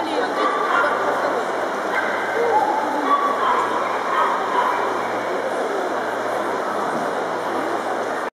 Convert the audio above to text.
болеют.